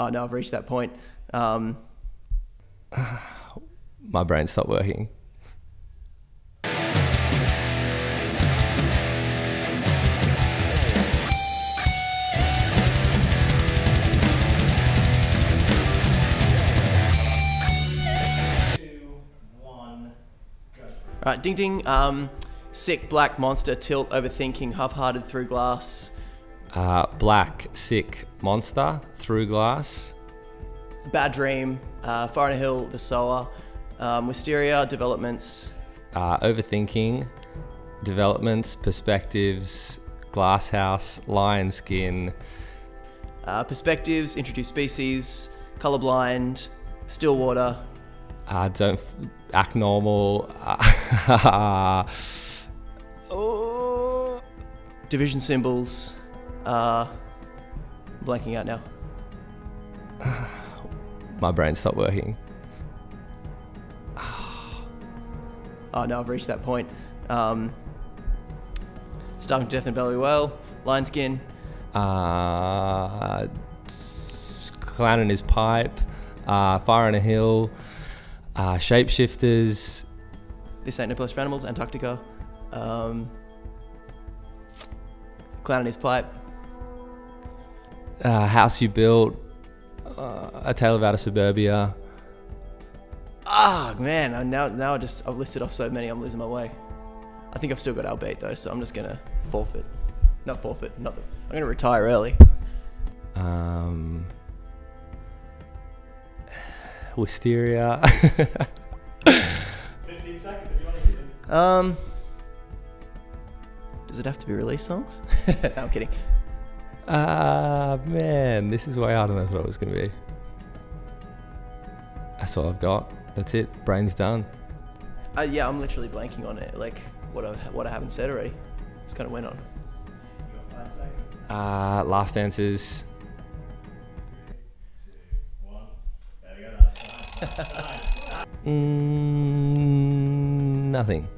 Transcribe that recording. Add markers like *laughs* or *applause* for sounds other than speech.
Oh no, I've reached that point. Um, *sighs* My brain stopped working. All right, ding ding. Um, sick black monster tilt overthinking half-hearted through glass. Uh, black, sick monster through glass. Bad dream. Uh, Far on a hill. The sower. Um, Wisteria developments. Uh, overthinking, developments, perspectives, glass house, lion skin. Uh, perspectives. Introduced species. Colorblind. Stillwater. Uh, don't f- act normal. *laughs* Oh. Division symbols. Uh, blanking out now. *sighs* My brain stopped working. *sighs* Oh no, I've reached that point. Um, Starving to Death in Belly Well. Lion skin. Uh, clown in his pipe. Uh, fire on a hill. Uh, shapeshifters. This ain't no place for animals. Antarctica. Um, Clown in his pipe. Uh, house you built. Uh, a tale of outer suburbia. Ah man, I now now I just I've listed off so many, I'm losing my way. I think I've still got Albeit though, so I'm just gonna forfeit. Not forfeit, not the, I'm gonna retire early. Um, Wisteria. *laughs* 15 seconds if you want to use it. Um, does it have to be release songs? *laughs* no, I'm kidding. Ah, man, this is way harder than I thought it was going to be. That's all I've got. That's it. Brain's done. Uh, yeah, I'm literally blanking on it. Like what I what I haven't said already. Just kind of went on. You got 5 seconds. Uh, last answers. Two. There we go. That's time. Mm, nothing.